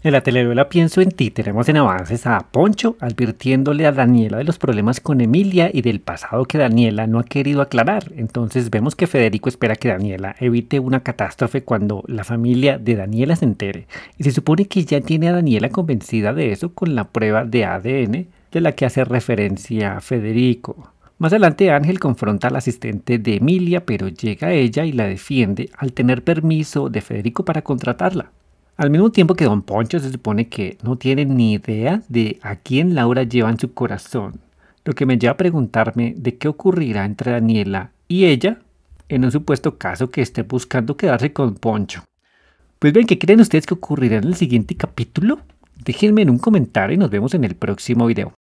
En la telenovela Pienso en ti tenemos en avances a Poncho advirtiéndole a Daniela de los problemas con Emilia y del pasado que Daniela no ha querido aclarar. Entonces vemos que Federico espera que Daniela evite una catástrofe cuando la familia de Daniela se entere. Y se supone que ya tiene a Daniela convencida de eso con la prueba de ADN de la que hace referencia Federico. Más adelante Ángel confronta al asistente de Emilia, pero llega ella y la defiende al tener permiso de Federico para contratarla. Al mismo tiempo que Don Poncho se supone que no tiene ni idea de a quién Laura lleva en su corazón, lo que me lleva a preguntarme de qué ocurrirá entre Daniela y ella en un supuesto caso que esté buscando quedarse con Poncho. Pues bien, ¿qué creen ustedes que ocurrirá en el siguiente capítulo? Déjenme en un comentario y nos vemos en el próximo video.